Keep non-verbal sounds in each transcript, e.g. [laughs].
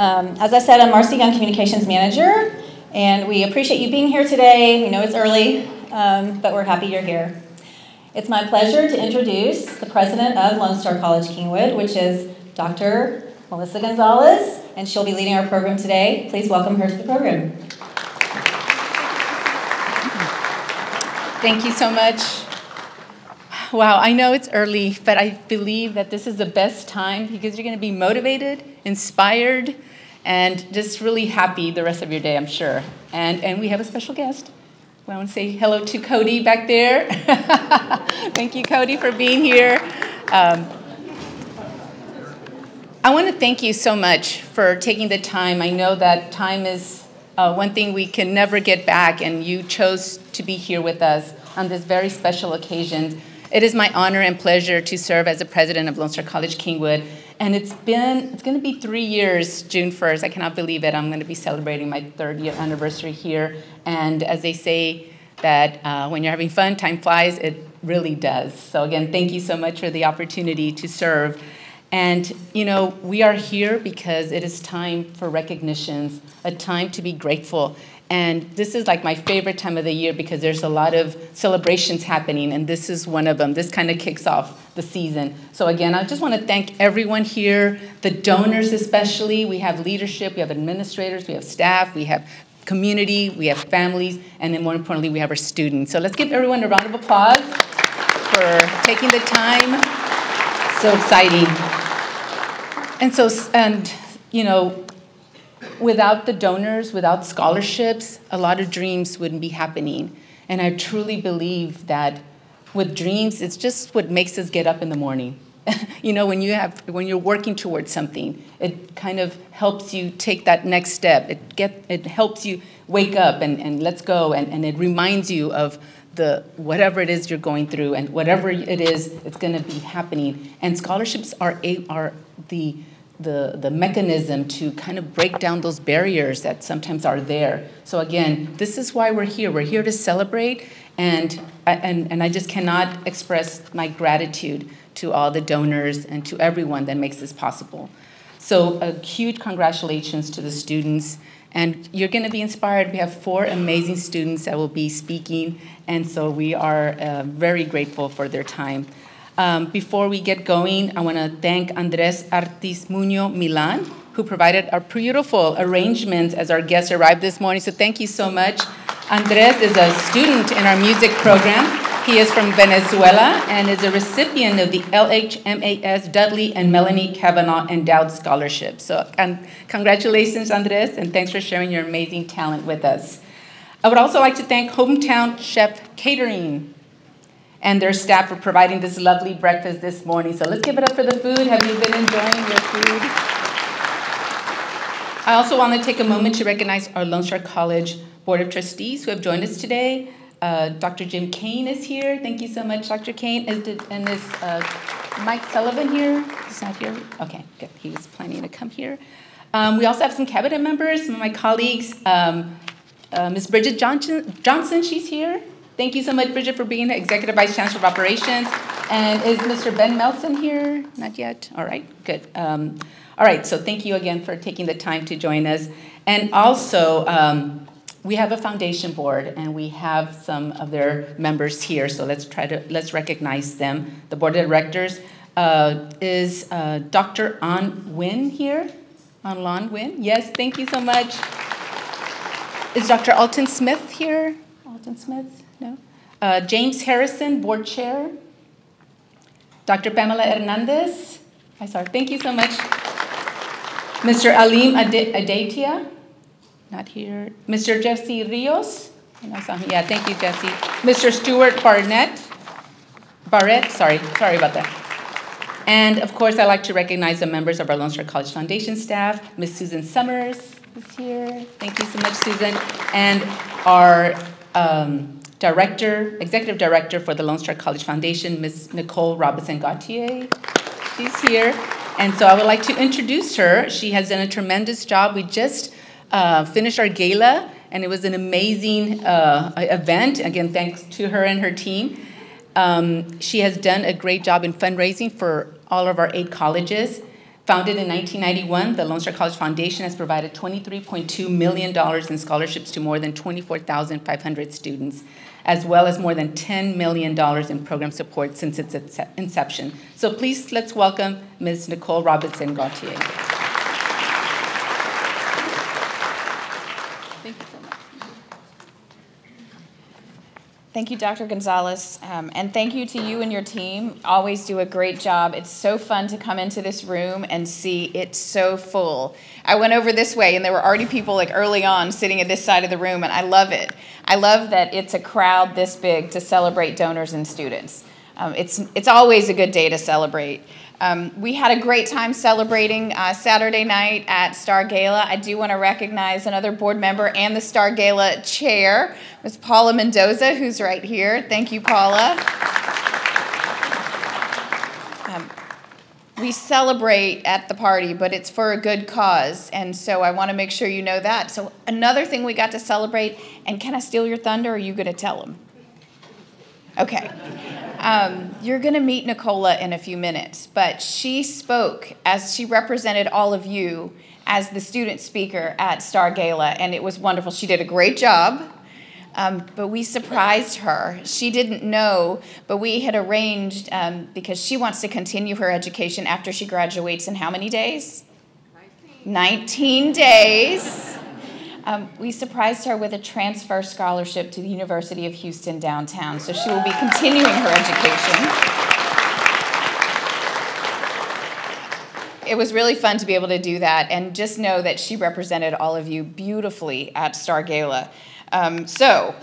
Um, as I said, I'm Marcy Young, Communications Manager, and we appreciate you being here today. We know it's early, um, but we're happy you're here. It's my pleasure to introduce the president of Lone Star College Kingwood, which is Dr. Melissa Gonzalez, and she'll be leading our program today. Please welcome her to the program. Thank you so much. Wow, I know it's early, but I believe that this is the best time because you're going to be motivated, inspired, and just really happy the rest of your day, I'm sure. And, and we have a special guest. I want to say hello to Cody back there. [laughs] thank you, Cody, for being here. Um, I want to thank you so much for taking the time. I know that time is uh, one thing we can never get back, and you chose to be here with us on this very special occasion. It is my honor and pleasure to serve as the president of Lone Star College Kingwood. And it's been, it's going to be three years, June 1st. I cannot believe it. I'm going to be celebrating my third year anniversary here. And as they say, that uh, when you're having fun, time flies, it really does. So, again, thank you so much for the opportunity to serve. And, you know, we are here because it is time for recognitions, a time to be grateful. And this is like my favorite time of the year because there's a lot of celebrations happening, and this is one of them. This kind of kicks off the season. So, again, I just want to thank everyone here, the donors especially. We have leadership, we have administrators, we have staff, we have community, we have families, and then more importantly, we have our students. So, let's give everyone a round of applause for taking the time. So exciting. And so, and, you know, without the donors, without scholarships, a lot of dreams wouldn't be happening. And I truly believe that with dreams, it's just what makes us get up in the morning. [laughs] you know, when you have when you're working towards something, it kind of helps you take that next step. It get it helps you wake up and, and let's go and, and it reminds you of the whatever it is you're going through and whatever it is it's going to be happening. And scholarships are a, are the the, the mechanism to kind of break down those barriers that sometimes are there. So again, this is why we're here. We're here to celebrate, and, and, and I just cannot express my gratitude to all the donors and to everyone that makes this possible. So a huge congratulations to the students, and you're going to be inspired. We have four amazing students that will be speaking, and so we are uh, very grateful for their time. Um, before we get going, I want to thank Andres Artismuño Milan, who provided our beautiful arrangements as our guest arrived this morning. So thank you so much. Andres is a student in our music program. He is from Venezuela and is a recipient of the LHMAS Dudley and Melanie Kavanaugh Endowed Scholarship. So congratulations, Andres, and thanks for sharing your amazing talent with us. I would also like to thank Hometown Chef Catering and their staff for providing this lovely breakfast this morning. So let's give it up for the food. Have you been enjoying your food? I also want to take a moment to recognize our Lone Star College Board of Trustees who have joined us today. Uh, Dr. Jim Kane is here. Thank you so much, Dr. Kane. And is uh, Mike Sullivan here? He's not here? Okay, good. He was planning to come here. Um, we also have some cabinet members, some of my colleagues. Um, uh, Ms. Bridget Johnson, Johnson, she's here. Thank you so much, Bridget, for being the Executive Vice Chancellor of Operations. And is Mr. Ben Melson here? Not yet? All right, good. Um, all right, so thank you again for taking the time to join us. And also, um, we have a foundation board and we have some of their members here, so let's try to, let's recognize them. The board of directors uh, is uh, Dr. An Nguyen here? An Lan Nguyen? Yes, thank you so much. Is Dr. Alton Smith here? Alton Smith? Uh, James Harrison, board chair. Dr. Pamela Hernandez. Hi, sorry. Thank you so much. Mr. Alim Adetia. Not here. Mr. Jesse Rios. Yeah, thank you, Jesse. Mr. Stuart Barnett. Barrett, sorry, sorry about that. And of course, I'd like to recognize the members of our Lone Star College Foundation staff. Ms. Susan Summers is here. Thank you so much, Susan. And our um, director, executive director for the Lone Star College Foundation, Ms. Nicole Robinson Gautier. She's here. And so I would like to introduce her. She has done a tremendous job. We just uh, finished our gala, and it was an amazing uh, event. Again, thanks to her and her team. Um, she has done a great job in fundraising for all of our eight colleges. Founded in 1991, the Lone Star College Foundation has provided $23.2 million in scholarships to more than 24,500 students, as well as more than $10 million in program support since its inception. So please let's welcome Ms. Nicole Robinson Thank you, Dr. Gonzalez, um, and thank you to you and your team. Always do a great job. It's so fun to come into this room and see it so full. I went over this way, and there were already people like early on sitting at this side of the room, and I love it. I love that it's a crowd this big to celebrate donors and students. Um, it's it's always a good day to celebrate. Um, we had a great time celebrating uh, Saturday night at Star Gala. I do want to recognize another board member and the Star Gala chair, Ms. Paula Mendoza, who's right here. Thank you, Paula. Um, we celebrate at the party, but it's for a good cause, and so I want to make sure you know that. So another thing we got to celebrate, and can I steal your thunder, or are you going to tell them? Okay. Um, you're going to meet Nicola in a few minutes, but she spoke as she represented all of you as the student speaker at Star Gala, and it was wonderful. She did a great job, um, but we surprised her. She didn't know, but we had arranged um, because she wants to continue her education after she graduates in how many days? 19, 19 days. Um, we surprised her with a transfer scholarship to the University of Houston downtown, so she will be continuing her education. It was really fun to be able to do that, and just know that she represented all of you beautifully at Star Gala. Um, so,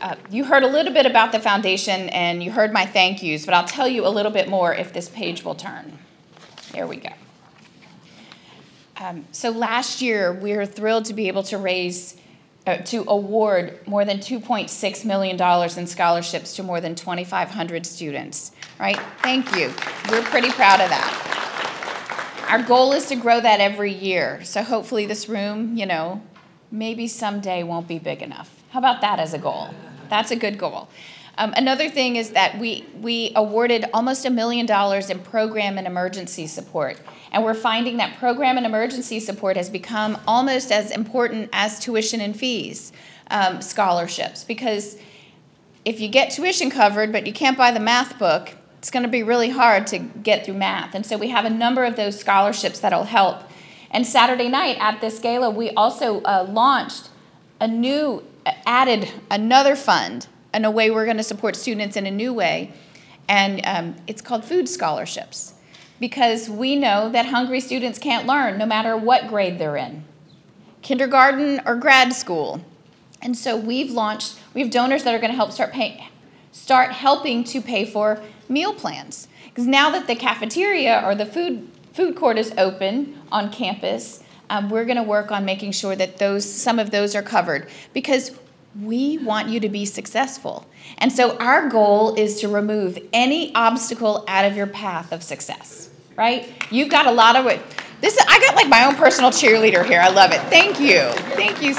uh, you heard a little bit about the foundation and you heard my thank yous, but I'll tell you a little bit more if this page will turn. There we go. Um, so last year, we were thrilled to be able to raise, uh, to award more than $2.6 million in scholarships to more than 2,500 students, right? Thank you. We're pretty proud of that. Our goal is to grow that every year. So hopefully this room, you know, maybe someday won't be big enough. How about that as a goal? That's a good goal. Um, another thing is that we, we awarded almost a million dollars in program and emergency support. And we're finding that program and emergency support has become almost as important as tuition and fees um, scholarships because if you get tuition covered but you can't buy the math book, it's going to be really hard to get through math. And so we have a number of those scholarships that'll help. And Saturday night at this gala, we also uh, launched a new, added another fund and a way we're going to support students in a new way. And um, it's called food scholarships because we know that hungry students can't learn no matter what grade they're in kindergarten or grad school. And so we've launched, we have donors that are going to help start pay, start helping to pay for meal plans. Because now that the cafeteria or the food food court is open on campus, um, we're going to work on making sure that those some of those are covered because we want you to be successful. And so our goal is to remove any obstacle out of your path of success, right? You've got a lot of it. this I got like my own personal cheerleader here. I love it. Thank you. Thank you.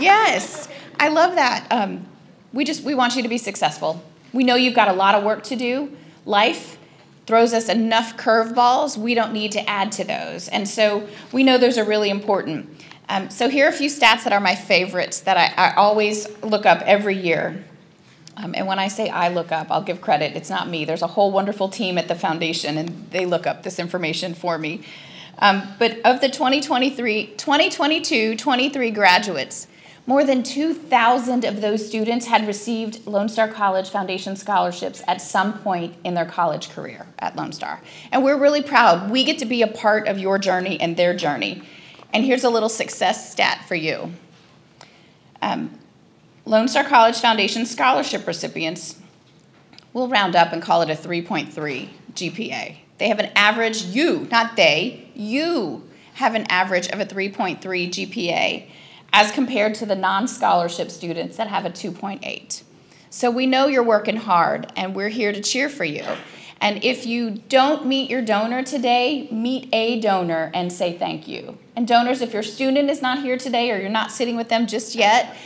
Yes. I love that. Um, we just we want you to be successful. We know you've got a lot of work to do. Life throws us enough curveballs. We don't need to add to those. And so we know those are really important. Um, so here are a few stats that are my favorites that I, I always look up every year. Um, and when I say I look up, I'll give credit. It's not me. There's a whole wonderful team at the foundation, and they look up this information for me. Um, but of the 2023, 2022 23 graduates, more than 2,000 of those students had received Lone Star College Foundation scholarships at some point in their college career at Lone Star. And we're really proud. We get to be a part of your journey and their journey. And here's a little success stat for you. Um, Lone Star College Foundation scholarship recipients, we'll round up and call it a 3.3 GPA. They have an average, you, not they, you have an average of a 3.3 GPA as compared to the non scholarship students that have a 2.8. So we know you're working hard and we're here to cheer for you. And if you don't meet your donor today, meet a donor and say thank you. And donors, if your student is not here today or you're not sitting with them just yet,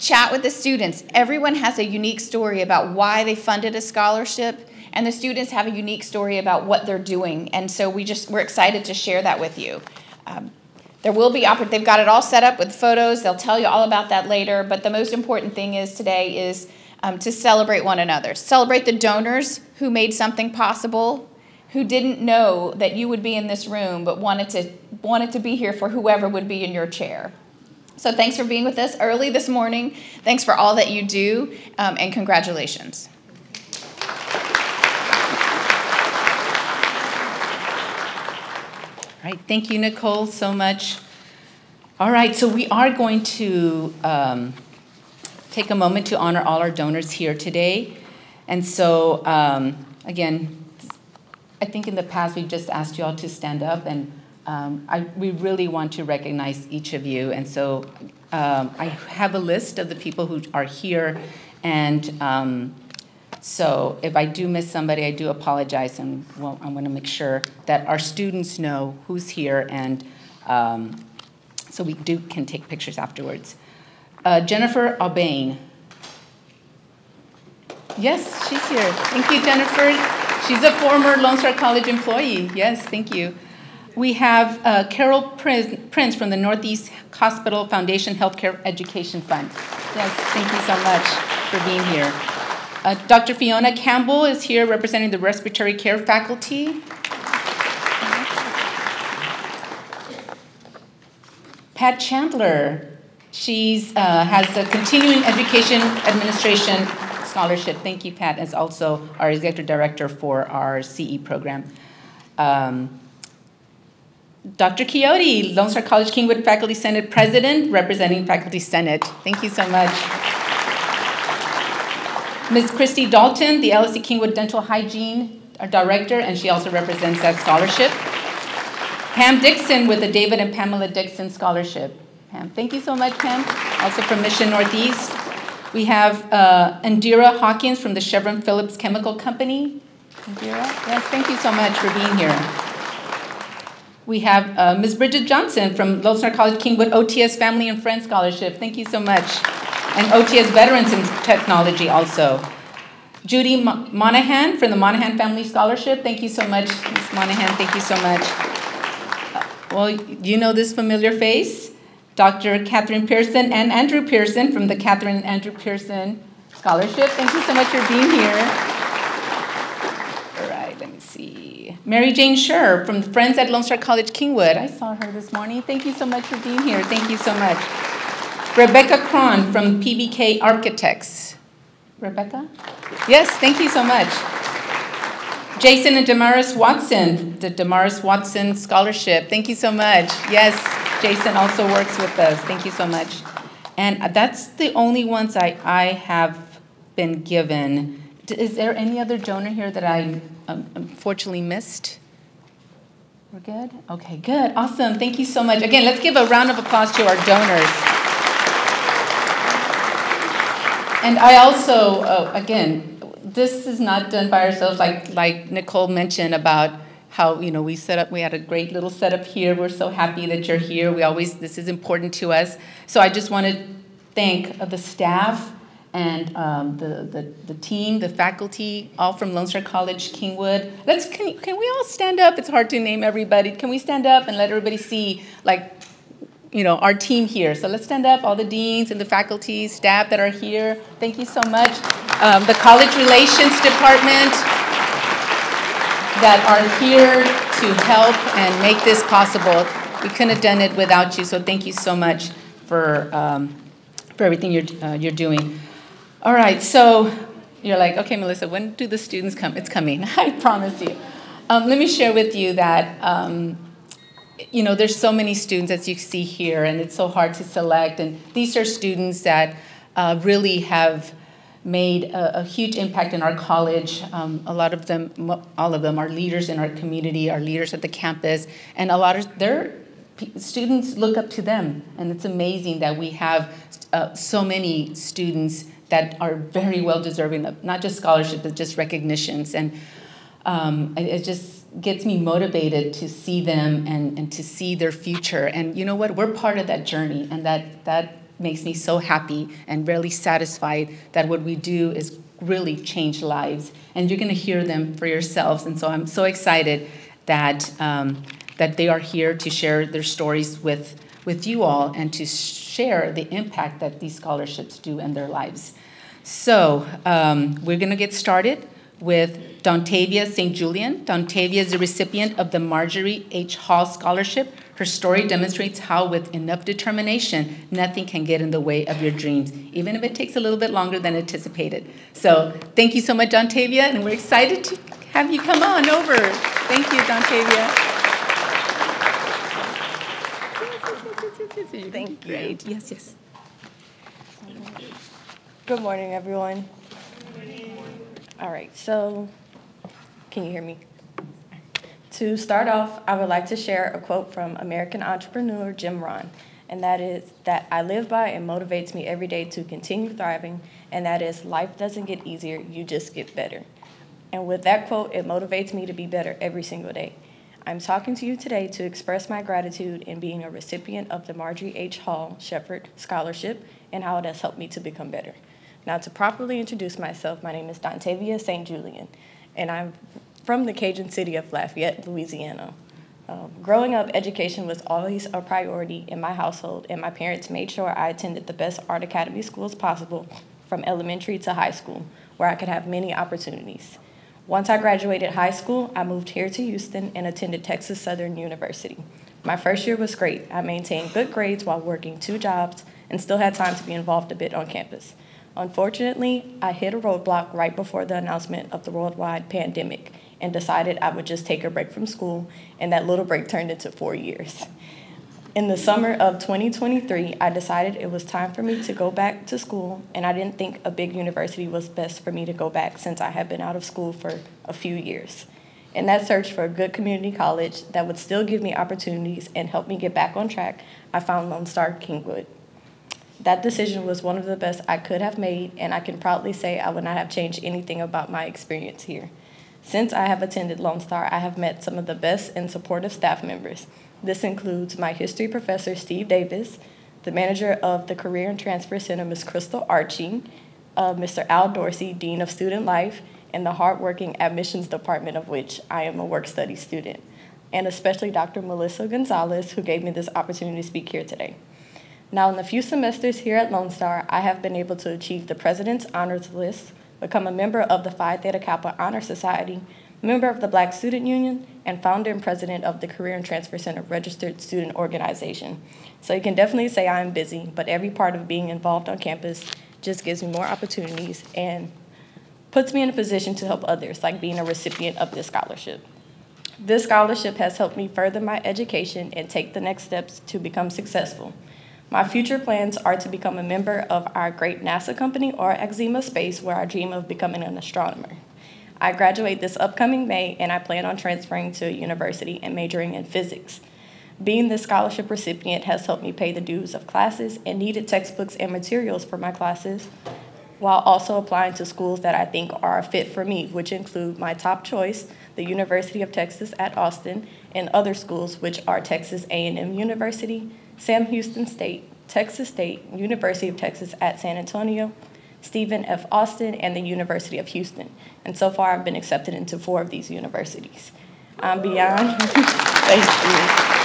chat with the students. Everyone has a unique story about why they funded a scholarship and the students have a unique story about what they're doing. And so we just, we're excited to share that with you. Um, there will be, they've got it all set up with photos. They'll tell you all about that later. But the most important thing is today is um, to celebrate one another. Celebrate the donors who made something possible, who didn't know that you would be in this room, but wanted to, wanted to be here for whoever would be in your chair. So thanks for being with us early this morning. Thanks for all that you do, um, and congratulations. All right, thank you, Nicole, so much. All right, so we are going to um, take a moment to honor all our donors here today. And so, um, again, I think in the past we've just asked you all to stand up, and um, I, we really want to recognize each of you. And so um, I have a list of the people who are here, and um, so if I do miss somebody, I do apologize, and I want to make sure that our students know who's here, and um, so we do can take pictures afterwards. Uh, Jennifer Aubain. Yes, she's here. Thank you, Jennifer. She's a former Lone Star College employee. Yes, thank you. We have uh, Carol Prince from the Northeast Hospital Foundation Healthcare Education Fund. Yes, thank you so much for being here. Uh, Dr. Fiona Campbell is here representing the respiratory care faculty. Pat Chandler, she uh, has a continuing education administration scholarship. Thank you, Pat, as also our executive director for our CE program. Um, Dr. Quixote, Lone Star College Kingwood Faculty Senate President, representing Faculty Senate. Thank you so much. Ms. Christy Dalton, the LSC Kingwood Dental Hygiene Director, and she also represents that scholarship. Pam Dixon with the David and Pamela Dixon Scholarship. Pam. Thank you so much, Pam. Also from Mission Northeast. We have uh, Hawkins from the Chevron Phillips Chemical Company. Indira, yes, thank you so much for being here. We have uh, Ms. Bridget Johnson from Lone College Kingwood OTS Family and Friends Scholarship. Thank you so much. And OTS Veterans in Technology also. Judy Monahan from the Monahan Family Scholarship. Thank you so much, Ms. Monahan. Thank you so much. Uh, well, you know this familiar face. Dr. Catherine Pearson and Andrew Pearson from the Catherine and Andrew Pearson Scholarship. Thank you so much for being here. All right, let me see. Mary Jane Scher from Friends at Lone Star College Kingwood. I saw her this morning. Thank you so much for being here. Thank you so much. Rebecca Cron from PBK Architects. Rebecca? Yes, thank you so much. Jason and Damaris Watson, the Damaris Watson Scholarship. Thank you so much. Yes, Jason also works with us. Thank you so much. And that's the only ones I, I have been given. Is there any other donor here that I um, unfortunately missed? We're good? Okay, good. Awesome. Thank you so much. Again, let's give a round of applause to our donors. And I also, uh, again, this is not done by ourselves, like, like Nicole mentioned about how you know we set up we had a great little setup here. We're so happy that you're here. We always this is important to us. So i just want to thank the staff and um, the, the, the team the faculty all from lone star college kingwood. Let's can, can we all stand up? It's hard to name everybody. Can we stand up and let everybody see like you know our team here? So let's stand up all the deans and the faculty staff that are here. Thank you so much. Um, the college relations department that are here to help and make this possible. We couldn't have done it without you, so thank you so much for, um, for everything you're, uh, you're doing. All right, so you're like, okay, Melissa, when do the students come? It's coming, [laughs] I promise you. Um, let me share with you that, um, you know, there's so many students as you see here, and it's so hard to select. And these are students that uh, really have made a, a, huge impact in our college. Um, a lot of them, all of them, are leaders in our community, are leaders at the campus, and a lot of their students look up to them. And it's amazing that we have uh, so many students that are very well deserving of not just scholarship, but just recognitions. And um, it, it just gets me motivated to see them and, and to see their future. And you know what? We're part of that journey, and that that makes me so happy and really satisfied that what we do is really change lives. And you're going to hear them for yourselves. And so I'm so excited that, um, that they are here to share their stories with, with you all and to share the impact that these scholarships do in their lives. So um, we're going to get started with Dontavia St. Julian. Dontavia is the recipient of the Marjorie H. Hall Scholarship. Her story demonstrates how, with enough determination, nothing can get in the way of your dreams, even if it takes a little bit longer than anticipated. So, thank you so much, Dontavia, and we're excited to have you come on over. Thank you, Dontavia. Thank you. Great. Yes, yes. Good morning, everyone. All right, so can you hear me? To start off, I would like to share a quote from American entrepreneur Jim Rohn, and that is that I live by and motivates me every day to continue thriving, and that is life doesn't get easier, you just get better. And with that quote, it motivates me to be better every single day. I'm talking to you today to express my gratitude in being a recipient of the Marjorie H. Hall Shepherd Scholarship and how it has helped me to become better. Now, to properly introduce myself, my name is Dontavia St. Julian, and I'm from the Cajun city of Lafayette, Louisiana. Um, growing up, education was always a priority in my household, and my parents made sure I attended the best art academy schools possible from elementary to high school, where I could have many opportunities. Once I graduated high school, I moved here to Houston and attended Texas Southern University. My first year was great. I maintained good grades while working two jobs and still had time to be involved a bit on campus. Unfortunately, I hit a roadblock right before the announcement of the worldwide pandemic and decided I would just take a break from school, and that little break turned into four years. In the summer of 2023, I decided it was time for me to go back to school, and I didn't think a big university was best for me to go back since I had been out of school for a few years. In that search for a good community college that would still give me opportunities and help me get back on track, I found Lone Star Kingwood. That decision was one of the best I could have made, and I can proudly say I would not have changed anything about my experience here. Since I have attended Lone Star, I have met some of the best and supportive staff members. This includes my history professor, Steve Davis, the manager of the Career and Transfer Center, Ms. Crystal Archie, uh, Mr. Al Dorsey, Dean of Student Life, and the hardworking admissions department of which I am a work study student, and especially Dr. Melissa Gonzalez, who gave me this opportunity to speak here today. Now, in the few semesters here at Lone Star, I have been able to achieve the President's Honors List, become a member of the Phi Theta Kappa Honor Society, member of the Black Student Union, and founder and president of the Career and Transfer Center Registered Student Organization. So you can definitely say I'm busy, but every part of being involved on campus just gives me more opportunities and puts me in a position to help others, like being a recipient of this scholarship. This scholarship has helped me further my education and take the next steps to become successful. My future plans are to become a member of our great NASA company or Axiom Space, where I dream of becoming an astronomer. I graduate this upcoming May, and I plan on transferring to a university and majoring in physics. Being the scholarship recipient has helped me pay the dues of classes and needed textbooks and materials for my classes, while also applying to schools that I think are a fit for me, which include my top choice, the University of Texas at Austin, and other schools, which are Texas A&M University, Sam Houston State, Texas State, University of Texas at San Antonio, Stephen F. Austin, and the University of Houston. And so far, I've been accepted into four of these universities. I'm beyond, [laughs] thank you.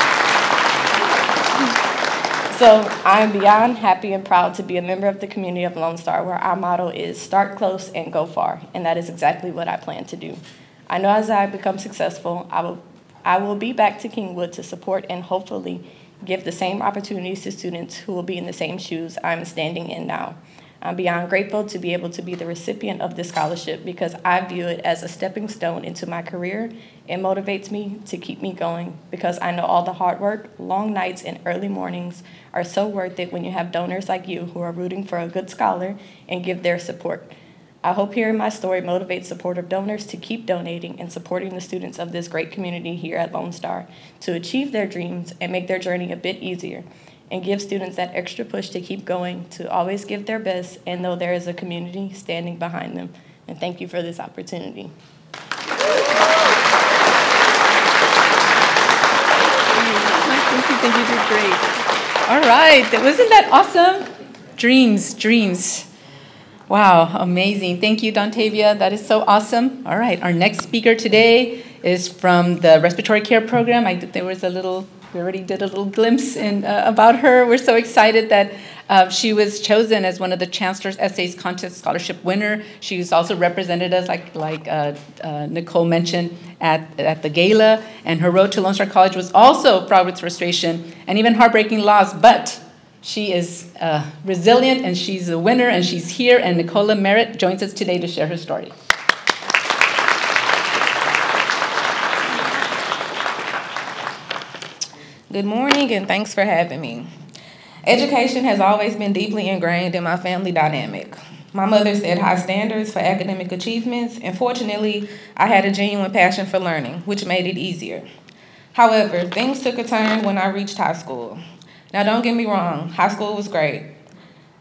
So I'm beyond happy and proud to be a member of the community of Lone Star, where our motto is start close and go far, and that is exactly what I plan to do. I know as I become successful, I will, I will be back to Kingwood to support and hopefully give the same opportunities to students who will be in the same shoes I'm standing in now. I'm beyond grateful to be able to be the recipient of this scholarship because I view it as a stepping stone into my career. It motivates me to keep me going because I know all the hard work, long nights, and early mornings are so worth it when you have donors like you who are rooting for a good scholar and give their support. I hope hearing my story motivates supportive donors to keep donating and supporting the students of this great community here at Lone Star to achieve their dreams and make their journey a bit easier and give students that extra push to keep going, to always give their best, and know there is a community standing behind them. And thank you for this opportunity. Thank you, thank you, did great. All right, wasn't that awesome? Dreams, dreams. Wow, amazing. Thank you, Dontavia. That is so awesome. All right, our next speaker today is from the respiratory care program. I, there was a little, we already did a little glimpse in, uh, about her. We're so excited that uh, she was chosen as one of the Chancellor's Essays Contest Scholarship winner. She was also represented us, like, like uh, uh, Nicole mentioned, at, at the gala. And her road to Lone Star College was also fraught with frustration and even heartbreaking loss. But she is uh, resilient and she's a winner and she's here. And Nicola Merritt joins us today to share her story. Good morning and thanks for having me. Education has always been deeply ingrained in my family dynamic. My mother set high standards for academic achievements, and fortunately, I had a genuine passion for learning, which made it easier. However, things took a turn when I reached high school. Now, don't get me wrong, high school was great.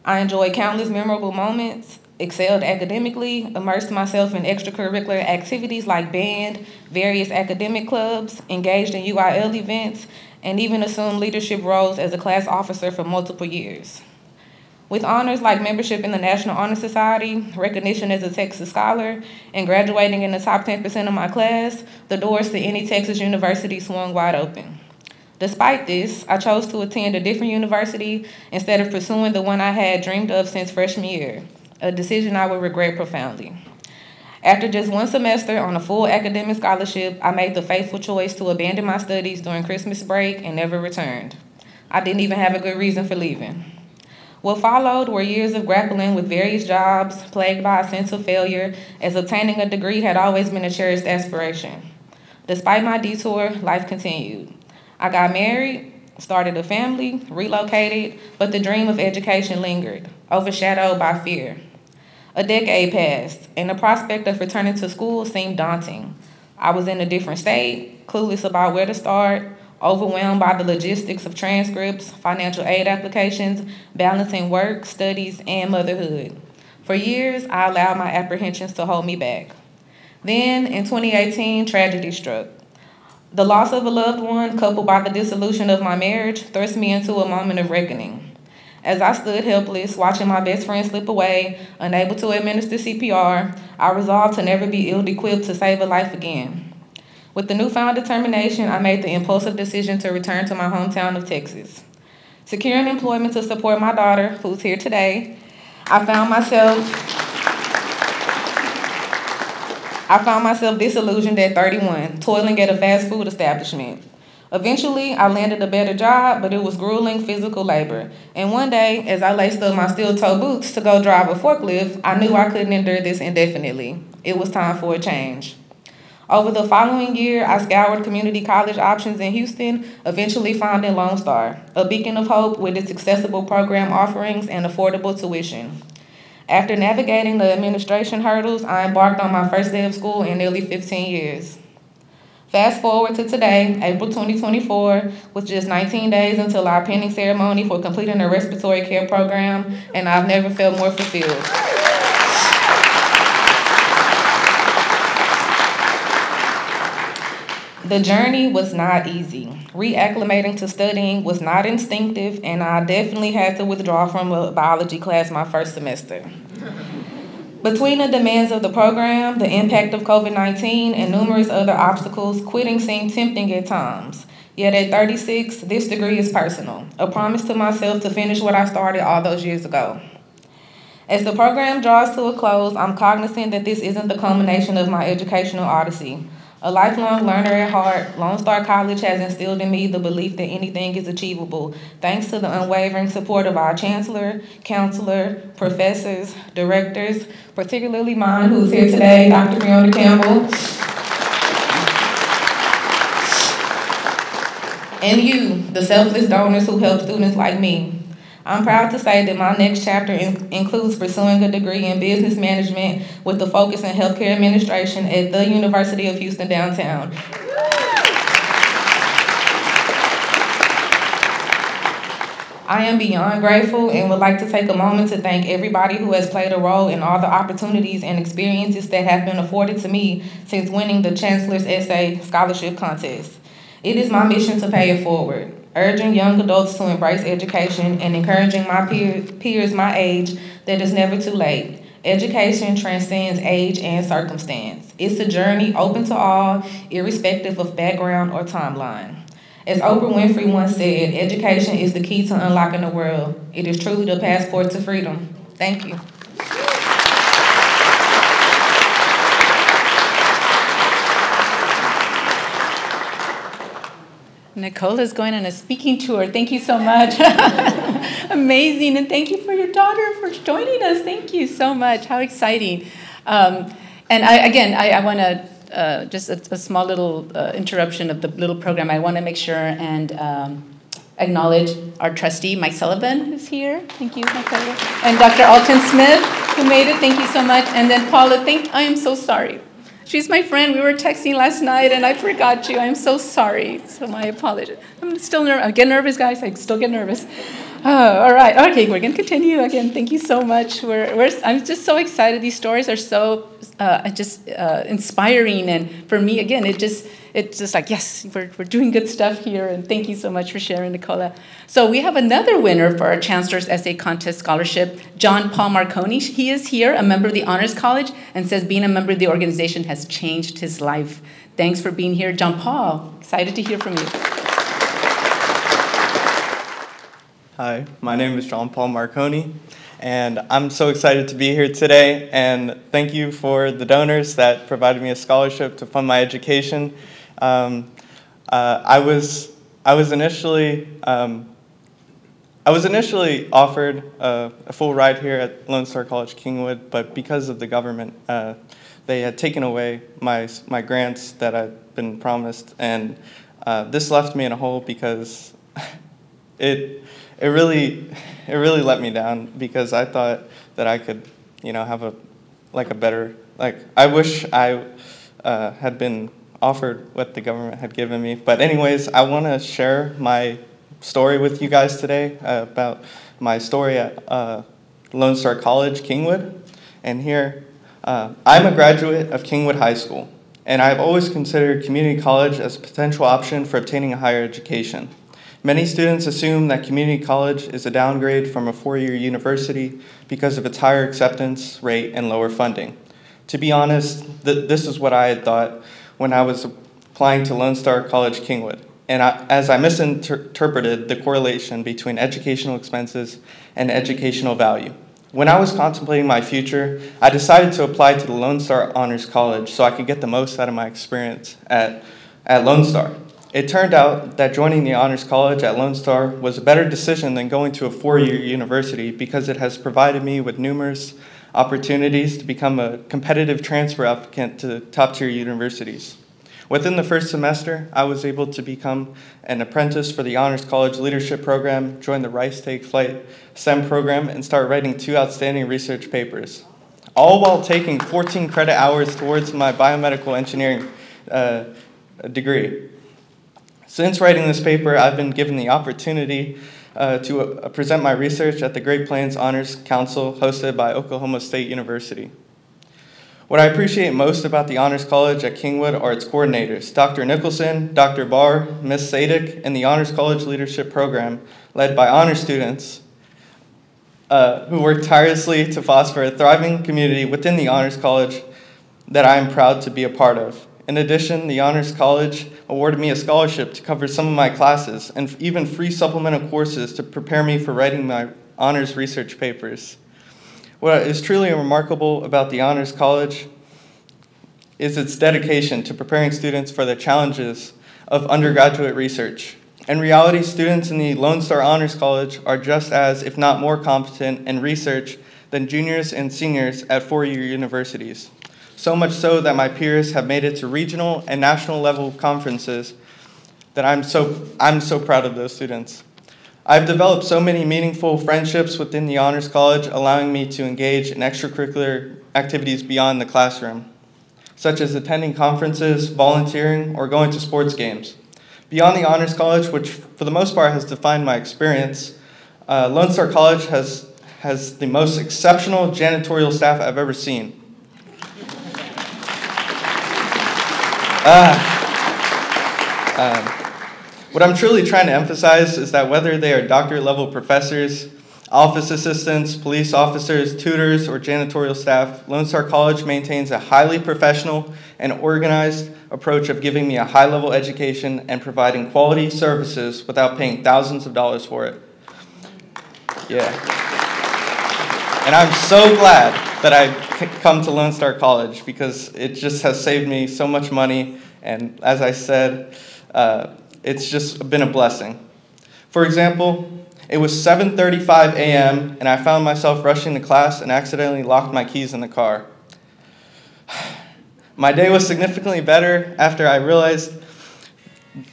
I enjoyed countless memorable moments, excelled academically, immersed myself in extracurricular activities like band, various academic clubs, engaged in UIL events, and even assumed leadership roles as a class officer for multiple years. With honors like membership in the National Honor Society, recognition as a Texas Scholar, and graduating in the top 10% of my class, the doors to any Texas university swung wide open. Despite this, I chose to attend a different university instead of pursuing the one I had dreamed of since freshman year, a decision I would regret profoundly. After just one semester on a full academic scholarship, I made the fateful choice to abandon my studies during Christmas break and never returned. I didn't even have a good reason for leaving. What followed were years of grappling with various jobs, plagued by a sense of failure, as obtaining a degree had always been a cherished aspiration. Despite my detour, life continued. I got married, started a family, relocated, but the dream of education lingered, overshadowed by fear. A decade passed, and the prospect of returning to school seemed daunting. I was in a different state, clueless about where to start, overwhelmed by the logistics of transcripts, financial aid applications, balancing work, studies, and motherhood. For years, I allowed my apprehensions to hold me back. Then, in 2018, tragedy struck. The loss of a loved one, coupled by the dissolution of my marriage, thrust me into a moment of reckoning. As I stood helpless, watching my best friend slip away, unable to administer CPR, I resolved to never be ill equipped to save a life again. With the newfound determination, I made the impulsive decision to return to my hometown of Texas. Securing employment to support my daughter, who's here today, I found myself I found myself disillusioned at 31, toiling at a fast food establishment. Eventually, I landed a better job, but it was grueling physical labor. And one day, as I laced up my steel toe boots to go drive a forklift, I knew I couldn't endure this indefinitely. It was time for a change. Over the following year, I scoured community college options in Houston, eventually finding Lone Star, a beacon of hope with its accessible program offerings and affordable tuition. After navigating the administration hurdles, I embarked on my first day of school in nearly 15 years. Fast forward to today, April 2024, with just 19 days until our pending ceremony for completing the respiratory care program, and I've never felt more fulfilled. The journey was not easy. Reacclimating to studying was not instinctive, and I definitely had to withdraw from a biology class my first semester. Between the demands of the program, the impact of COVID 19, and numerous other obstacles, quitting seemed tempting at times. Yet at 36, this degree is personal, a promise to myself to finish what I started all those years ago. As the program draws to a close, I'm cognizant that this isn't the culmination of my educational odyssey. A lifelong learner at heart, Lone Star College has instilled in me the belief that anything is achievable, thanks to the unwavering support of our chancellor, counselor, professors, directors, particularly mine, who's here today, Dr. Fiona Campbell. And you, the selfless donors who help students like me. I'm proud to say that my next chapter in- includes pursuing a degree in business management with a focus in healthcare administration at the University of Houston downtown. I am beyond grateful and would like to take a moment to thank everybody who has played a role in all the opportunities and experiences that have been afforded to me since winning the Chancellor's Essay Scholarship Contest. It is my mission to pay it forward. Urging young adults to embrace education, and encouraging my peer, peers my age that it's never too late. Education transcends age and circumstance. It's a journey open to all, irrespective of background or timeline. As Oprah Winfrey once said, education is the key to unlocking the world. It is truly the passport to freedom. Thank you. Nicola's going on a speaking tour. Thank you so much. [laughs] Amazing. And thank you for your daughter for joining us. Thank you so much. How exciting. Um, and I, again, I, I want to uh, just a, a, small little uh, interruption of the little program. I want to make sure and um, acknowledge our trustee, Mike Sullivan, who's here. Thank you, Mike Sullivan. And Dr. Alton Smith, who made it. Thank you so much. And then Paula, thank, I am so sorry. She's my friend. We were texting last night and I forgot you. I'm so sorry. So my apologies. I'm still nervous. I get nervous, guys. I still get nervous. Oh, all right. Okay, we're going to continue. Again, thank you so much. We're, we're, I'm just so excited. These stories are so uh, just uh, inspiring. And for me, again, it just, it's just like, yes, we're, we're doing good stuff here. And thank you so much for sharing, Nicola. So we have another winner for our Chancellor's Essay Contest Scholarship, John Paul Marconi. He is here, a member of the Honors College, and says being a member of the organization has changed his life. Thanks for being here, John Paul. Excited to hear from you. Hi, my name is John Paul Marconi, and I'm so excited to be here today. And thank you for the donors that provided me a scholarship to fund my education. Um, uh, I was I was initially um, I was initially offered a, full ride here at Lone Star College Kingwood, but because of the government, uh, they had taken away my my grants that I'd been promised, and uh, this left me in a hole because [laughs] it it really it really let me down because I thought that I could you know have a like a better like I wish I uh, had been offered what the government had given me. But anyways, I want to share my story with you guys today uh, about my story at uh, Lone Star College, Kingwood. And here, uh, I'm a graduate of Kingwood High School, and I've always considered community college as a potential option for obtaining a higher education. Many students assume that community college is a downgrade from a four year university because of its higher acceptance rate and lower funding. To be honest, th- this is what I had thought when I was applying to Lone Star College Kingwood. And I, as I misinterpreted the correlation between educational expenses and educational value. When I was contemplating my future, I decided to apply to the Lone Star Honors College so I could get the most out of my experience at, at Lone Star. It turned out that joining the Honors College at Lone Star was a better decision than going to a four year university because it has provided me with numerous opportunities to become a competitive transfer applicant to top tier universities. Within the first semester, I was able to become an apprentice for the Honors College Leadership Program, join the Rice Take Flight STEM program, and start writing two outstanding research papers, all while taking 14 credit hours towards my biomedical engineering uh, degree. Since writing this paper, I've been given the opportunity uh, to uh, present my research at the Great Plains Honors Council hosted by Oklahoma State University. What I appreciate most about the Honors College at Kingwood are its coordinators, Dr. Nicholson, Dr. Barr, Ms. Sadik, and the Honors College Leadership Program, led by honor students uh, who work tirelessly to foster a thriving community within the Honors College that I am proud to be a part of. In addition, the Honors College awarded me a scholarship to cover some of my classes and even free supplemental courses to prepare me for writing my honors research papers. What is truly remarkable about the Honors College is its dedication to preparing students for the challenges of undergraduate research. In reality, students in the Lone Star Honors College are just as, if not more, competent in research than juniors and seniors at four year universities so much so that my peers have made it to regional and national level conferences that I'm so, I'm so proud of those students. I've developed so many meaningful friendships within the Honors College, allowing me to engage in extracurricular activities beyond the classroom, such as attending conferences, volunteering, or going to sports games. Beyond the Honors College, which for the most part has defined my experience, uh, Lone Star College has, has the most exceptional janitorial staff I've ever seen. Uh, um, What I'm truly trying to emphasize is that whether they are doctor level professors, office assistants, police officers, tutors, or janitorial staff, Lone Star College maintains a highly professional and organized approach of giving me a high level education and providing quality services without paying thousands of dollars for it. Yeah. And I'm so glad that I come to Lone Star College because it just has saved me so much money. And as I said, uh, it's just been a blessing. For example, it was 7:35 a.m. and I found myself rushing to class and accidentally locked my keys in the car. [sighs] My day was significantly better after I realized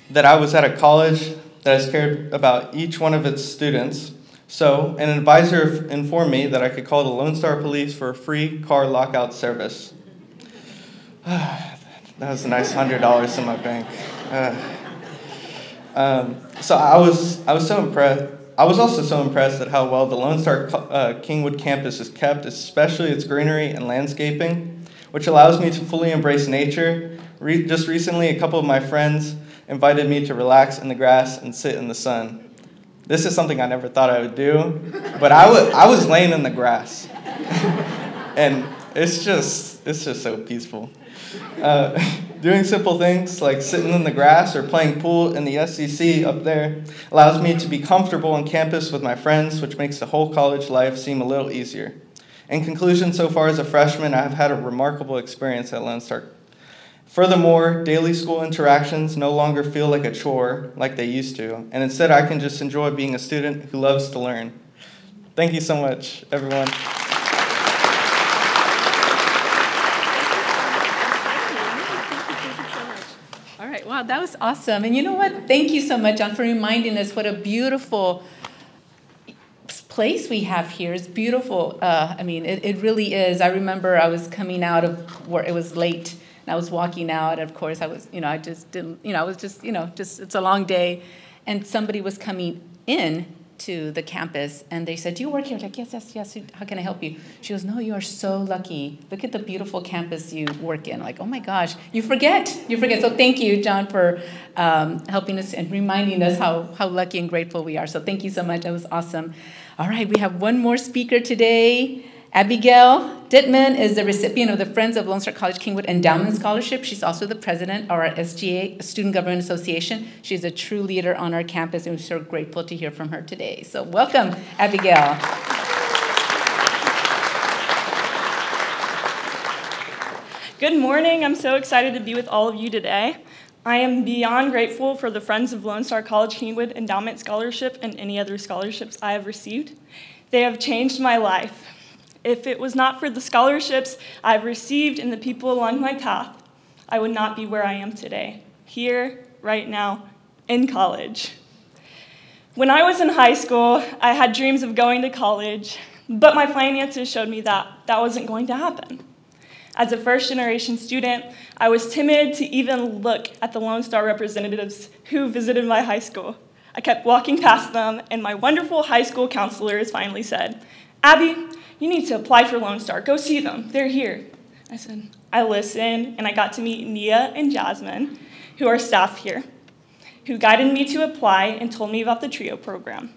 that I was at a college that has cared about each one of its students. So, an advisor informed me that I could call the Lone Star Police for a free car lockout service. [sighs] that was a nice hundred dollars in my bank. Uh, um, so I was I was so impressed. I was also so impressed at how well the Lone Star uh, Kingwood campus is kept, especially its greenery and landscaping, which allows me to fully embrace nature. Re- just recently, a couple of my friends invited me to relax in the grass and sit in the sun. This is something I never thought I would do, but I, w- I was laying in the grass. [laughs] and it's just, it's just so peaceful. Uh, [laughs] Doing simple things like sitting in the grass or playing pool in the SCC up there allows me to be comfortable on campus with my friends, which makes the whole college life seem a little easier. In conclusion, so far as a freshman, I have had a remarkable experience at Lone Star. Furthermore, daily school interactions no longer feel like a chore like they used to, and instead I can just enjoy being a student who loves to learn. Thank you so much, everyone. All right, wow, that was awesome. And you know what? Thank you so much, John, for reminding us what a beautiful place we have here. It's beautiful. Uh, I mean, it, it really is. I remember I was coming out of where it was late and I was walking out. Of course, I was, you know, I just didn't, you know, I was just, you know, just, it's a long day. And somebody was coming in to the campus and they said, Do you work here? Like, yes, yes, yes. How can I help you? She goes, No, you are so lucky. Look at the beautiful campus you work in. Like, oh my gosh, you forget. You forget. So thank you, John, for um, helping us and reminding us how, how lucky and grateful we are. So thank you so much. That was awesome. All right, we have one more speaker today. Abigail Dittman is the recipient of the Friends of Lone Star College Kingwood Endowment Scholarship. She's also the president of our SGA, Student Government Association. She's a true leader on our campus, and we're so grateful to hear from her today. So, welcome, Abigail. Good morning. I'm so excited to be with all of you today. I am beyond grateful for the Friends of Lone Star College Kingwood Endowment Scholarship and any other scholarships I have received. They have changed my life. If it was not for the scholarships I've received and the people along my path, I would not be where I am today, here, right now, in college. When I was in high school, I had dreams of going to college, but my finances showed me that that wasn't going to happen. As a first generation student, I was timid to even look at the Lone Star representatives who visited my high school. I kept walking past them, and my wonderful high school counselors finally said, Abby, you need to apply for Lone Star. Go see them. They're here. I said, I listened, and I got to meet Nia and Jasmine, who are staff here, who guided me to apply and told me about the TRIO program.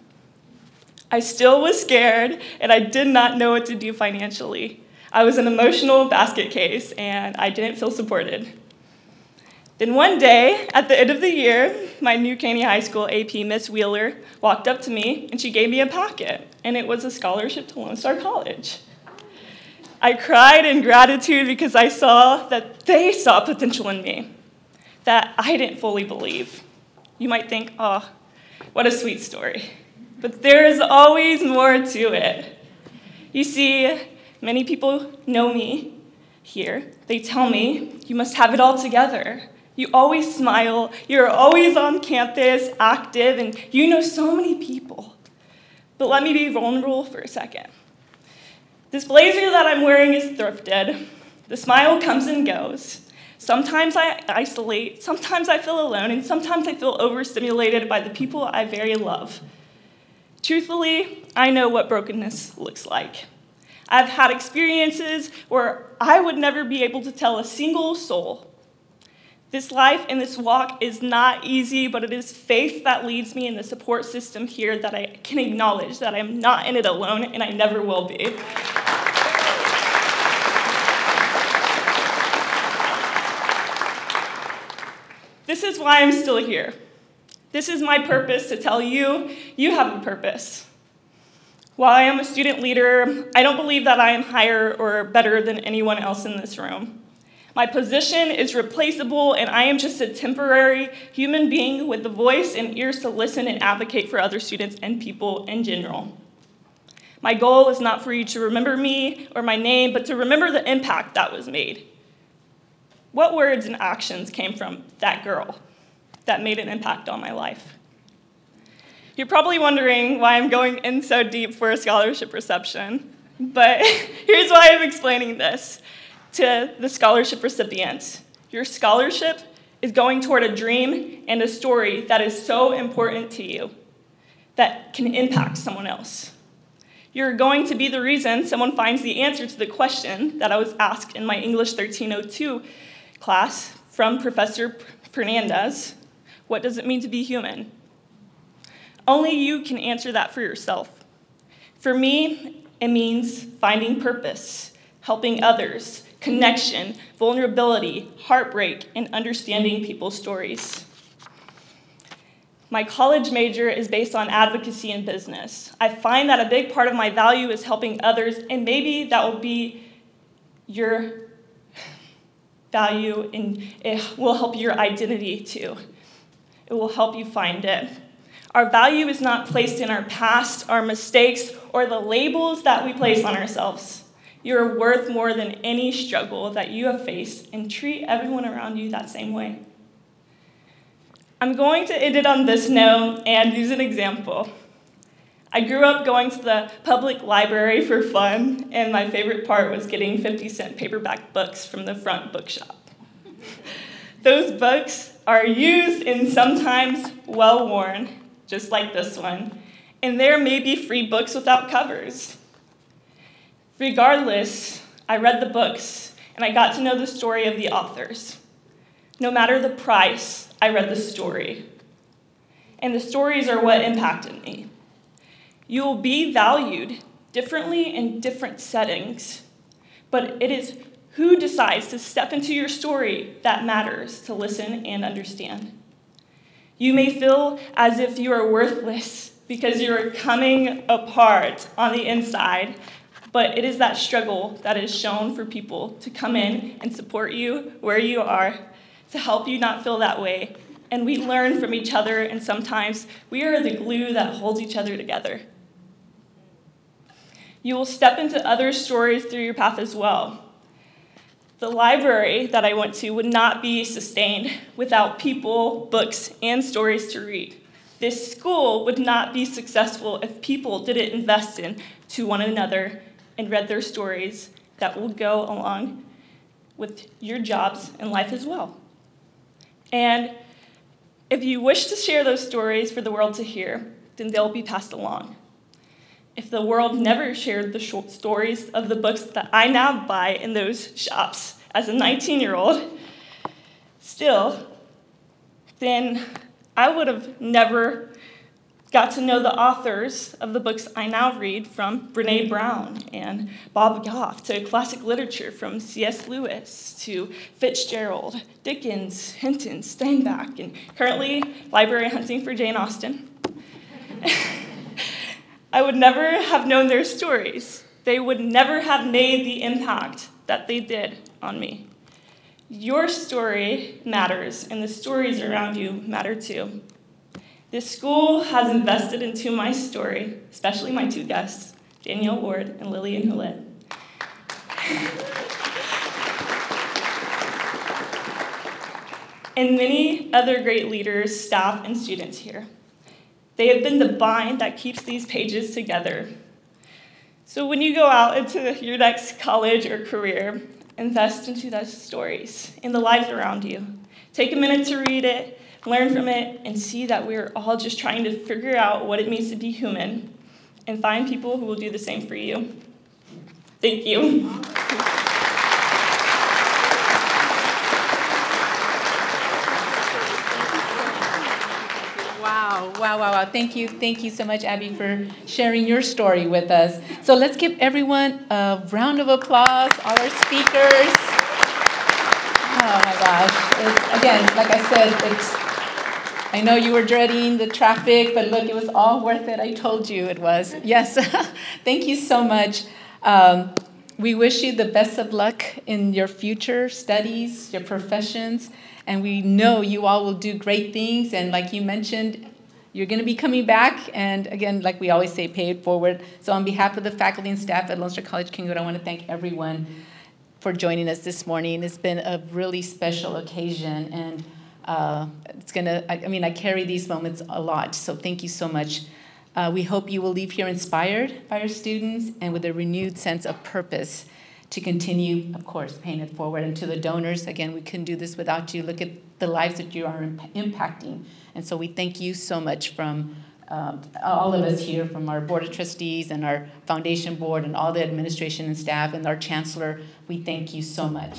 I still was scared, and I did not know what to do financially. I was an emotional basket case, and I didn't feel supported. Then one day, at the end of the year, my New Caney High School AP, Miss Wheeler, walked up to me and she gave me a packet, and it was a scholarship to Lone Star College. I cried in gratitude because I saw that they saw potential in me that I didn't fully believe. You might think, oh, what a sweet story. But there is always more to it. You see, many people know me here. They tell me, you must have it all together. You always smile, you're always on campus, active, and you know so many people. But let me be vulnerable for a second. This blazer that I'm wearing is thrifted. The smile comes and goes. Sometimes I isolate, sometimes I feel alone, and sometimes I feel overstimulated by the people I very love. Truthfully, I know what brokenness looks like. I've had experiences where I would never be able to tell a single soul This life and this walk is not easy, but it is faith that leads me in the support system here that I can acknowledge that I'm not in it alone and I never will be. This is why I'm still here. This is my purpose to tell you you have a purpose. While I am a student leader, I don't believe that I am higher or better than anyone else in this room. My position is replaceable, and I am just a temporary human being with the voice and ears to listen and advocate for other students and people in general. My goal is not for you to remember me or my name, but to remember the impact that was made. What words and actions came from that girl that made an impact on my life? You're probably wondering why I'm going in so deep for a scholarship reception, but [laughs] here's why I'm explaining this to the scholarship recipients. Your scholarship is going toward a dream and a story that is so important to you that can impact someone else. You're going to be the reason someone finds the answer to the question that I was asked in my English 1302 class from Professor Fernandez What does it mean to be human? Only you can answer that for yourself. For me, it means finding purpose, helping others, connection, vulnerability, heartbreak, and understanding people's stories. My college major is based on advocacy and business. I find that a big part of my value is helping others, and maybe that will be your value and it will help your identity too. It will help you find it. Our value is not placed in our past, our mistakes, or the labels that we place on ourselves. You're worth more than any struggle that you have faced, and treat everyone around you that same way. I'm going to end it on this note and use an example. I grew up going to the public library for fun, and my favorite part was getting 50 cent paperback books from the front bookshop. [laughs] Those books are used and sometimes well worn, just like this one, and there may be free books without covers. Regardless, I read the books and I got to know the story of the authors. No matter the price, I read the story. And the stories are what impacted me. You will be valued differently in different settings, but it is who decides to step into your story that matters to listen and understand. You may feel as if you are worthless because you are coming apart on the inside, but it is that struggle that is shown for people to come in and support you where you are, to help you not feel that way. And we learn from each other, and sometimes we are the glue that holds each other together. You will step into other stories through your path as well. The library that I went to would not be sustained without people, books, and stories to read. This school would not be successful if people didn't invest in to one another and read their stories that will go along with your jobs and life as well. And if you wish to share those stories for the world to hear, then they'll be passed along if the world never shared the short stories of the books that I now buy in those shops as a 19 year old, still, then I would have never got to know the authors of the books I now read from Brene mm-hmm. Brown and Bob Goff to classic literature from C.S. Lewis to Fitzgerald, Dickens, Hinton, Steinbeck, and currently library hunting for Jane Austen. [laughs] I would never have known their stories. They would never have made the impact that they did on me. Your story matters, and the stories around you matter too. This school has invested into my story, especially my two guests, Danielle Ward and Lillian Hulett. and many other great leaders, staff, and students here. They have been the bind that keeps these pages together. So when you go out into your next college or career, invest into those stories in the lives around you. Take a minute to read it, learn from it, and see that we're all just trying to figure out what it means to be human and find people who will do the same for you. Thank you. Wow, wow, wow, wow. Thank you. Thank you so much, Abby, for sharing your story with us. So let's give everyone a round of applause, all our speakers. Oh my gosh. It's, again, like I said, it's I know you were dreading the traffic, but look, it was all worth it. I told you it was. Yes. [laughs] Thank you so much. Um, we wish you the best of luck in your future studies, your professions, and we know you all will do great things. And like you mentioned, you're going to be coming back. And again, like we always say, pay it forward. So, on behalf of the faculty and staff at Lone Star College Kingwood, I want to thank everyone for joining us this morning. It's been a really special occasion. And uh, it's to, I, I mean, I carry these moments a lot. So, thank you so much. Uh, we hope you will leave here inspired by our students and with a renewed sense of purpose to continue, of course, paying it forward. And to the donors, again, we couldn't do this without you. Look at the lives that you are imp- impacting. And so we thank you so much from um, all of us here, from our Board of Trustees and our Foundation Board and all the administration and staff and our Chancellor. We thank you so much.